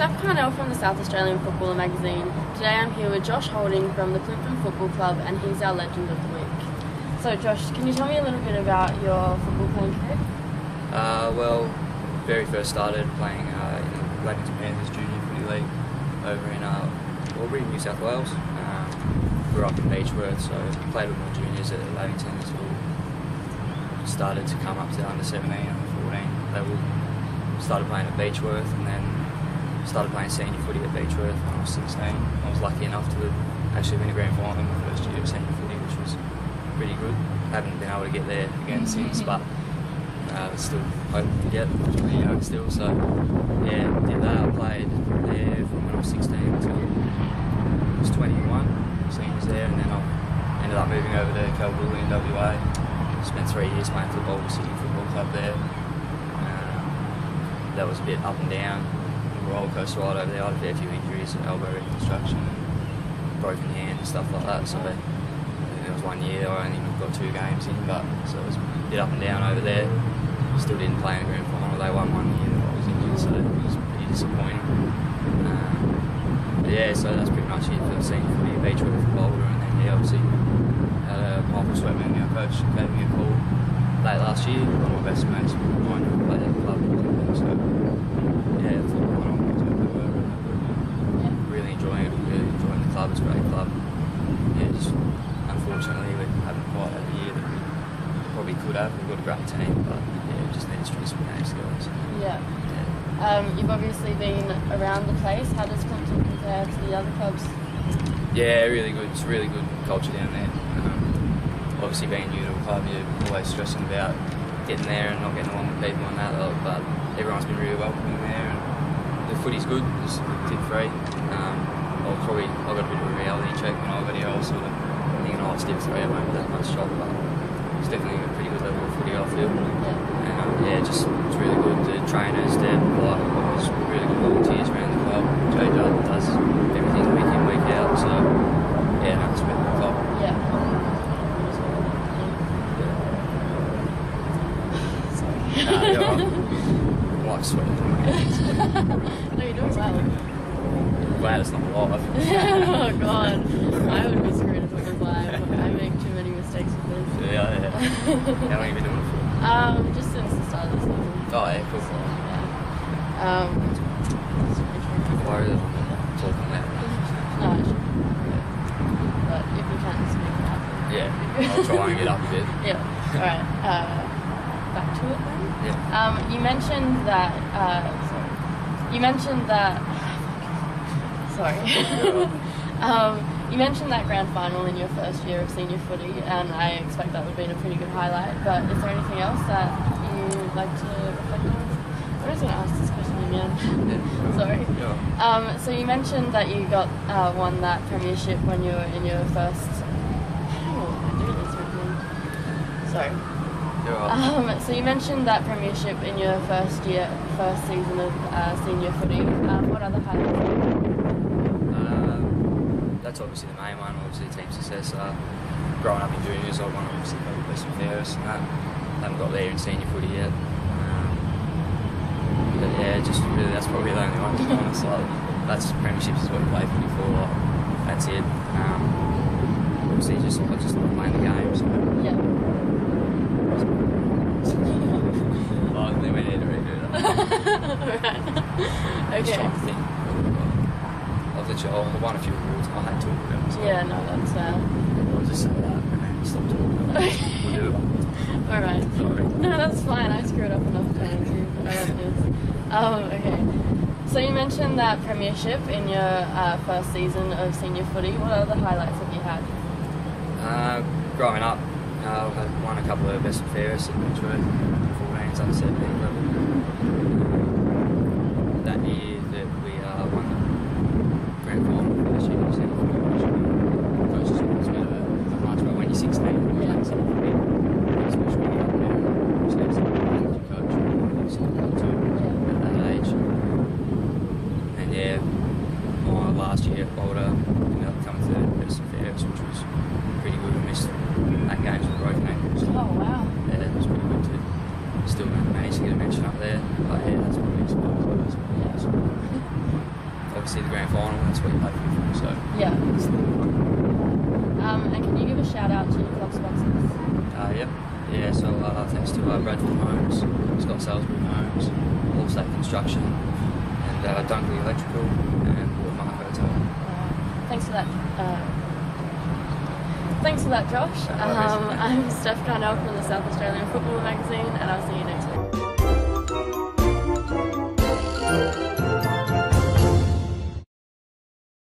Nell from the South Australian Footballer magazine. Today I'm here with Josh Holding from the Plympton Football Club and he's our legend of the week. So Josh, can you tell me a little bit about your football playing career? Uh, well, very first started playing uh, in the Panthers Junior Footy League over in uh, Albury, New South Wales. Um, grew up in Beechworth, so played with my juniors at Lavington until started to come up to under 17, under 14 level. Started playing at Beechworth and then started playing senior footy at Beechworth when I was 16. I was lucky enough to actually win a grand final in my first year of senior footy, which was pretty good. Haven't been able to get there again since, but uh, still hoping to get. Pretty young still, so yeah, did that. I played there from when I was 16 until I was 21, seniors there, and then I ended up moving over to Kalgoorlie in WA. Spent three years playing for the Boulder City Football Club there. Um, that was a bit up and down, roller coaster ride over there. I had a few injuries, elbow reconstruction, broken hand and stuff like that. So there was one year I only got two games in, but so it was a bit up and down over there. Still didn't play in the grand final. They won one year I was injured, so it was pretty disappointing. Um, but yeah, so that's pretty much it for the senior footy at Beechworth for Boulder, and then yeah, obviously had uh, Michael Sweatman, our coach, gave me a call late last year. One of my best mates and played the club, so yeah, I thought why not go to over and Yeah. really enjoying it, really enjoying the club. It's a great club. Yeah, just unfortunately we haven't quite had the year that we probably could have. We've got a great team, but yeah, we just need to string some games together. So, Yeah. yeah. Um, you've obviously been around the place. How does Plympton compare to the other clubs? Yeah, really good. It's a really good culture down there. Um, obviously, being new to a club, you're always stressing about getting there and not getting along with people and that. But everyone's been really welcoming there, and the footy's good. It's tip free. Um, I'll probably I got a bit of a reality check when I got here. I was sort of thinking, oh, it's three. I won't be that much but it's definitely a pretty good level of footy I feel. Yeah. And um, yeah, just it's really good. The trainers, they're like always really good volunteers around the club. Joe Judd does everything week in, week out. So yeah, no, it's a really good club. Yeah. Nah, you're right. I'm like sweating. no, you're doing well. Glad it's not live. oh god, I would be screwed if it was live. I make too many mistakes with this. Yeah, yeah. How long have you been doing it for? Um, just since the start of the season. Oh, yeah, cool. So, yeah. Um, Why are they talking that? no, I shouldn't. But if you can, just make it happen. Yeah, I'll try and get up a bit. Yeah. All right. Uh, back to it then. Yeah. Um, you mentioned that. Uh, sorry. You mentioned that. Sorry. um, you mentioned that grand final in your first year of senior footy, and I expect that would have been a pretty good highlight. But is there anything else that you'd like to reflect on? I'm just going to ask this question again. Sorry. Yeah. Um, so you mentioned that you got uh, won that premiership when you were in your first. I do this with me. Sorry. Um, so you mentioned that premiership in your first year, first season of uh, senior footy. Um, what other highlights? That's obviously the main one, obviously team success. Uh, growing up in juniors, I won obviously a couple of best and that. Haven't got there in senior footy yet. Um, but yeah, just really that's probably the only one to be honest. Like, that's premierships is what you play footy for. Like, that's it. Um, obviously, just I just love playing the game. So. Yeah. I think we need to redo that. Just okay. Trying to think. I've literally I won a few awards. I had two of them. So Yeah, no, that's fair. I'll just say that and then stop talking. about it. We'll do it. Alright. Sorry. No, that's fine. I screwed up enough times. You know what. Um, okay. So you mentioned that premiership in your uh, first season of senior footy. What other highlights have you had? Uh, growing up, uh, I won a couple of best and fairest at Beechworth, 14s, under 17 level. That year that we uh, won the grand final, first year of senior footy, which coach just wants me to have much about when you're 16, you're playing senior footy, especially when you're up there, which leaves you with your coach, obviously the club too, at that age. And yeah, my last year at Boulder, ended up coming third best and fairest, which was pretty good. I missed that games with broken ankles. Oh wow. Yeah, it was pretty good to still manage to get a mention up there. But yeah, that's probably as far as I was. Yeah. See the grand final. That's what you play for. So Yeah. Um, and can you give a shout out to your club sponsors? uh, yep, yeah. So uh, thanks to uh, Bradford Homes, Scott Salisbury Homes, Allstate Construction, and uh, Dunkley Electrical, and Watermark Hotel. Uh, thanks for that. Uh, thanks for that, Josh. Um, I'm Steph Carnell from the South Australian Football Magazine, and I'll see you next week.